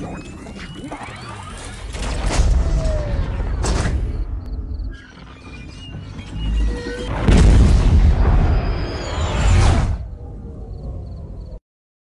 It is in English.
Don't move.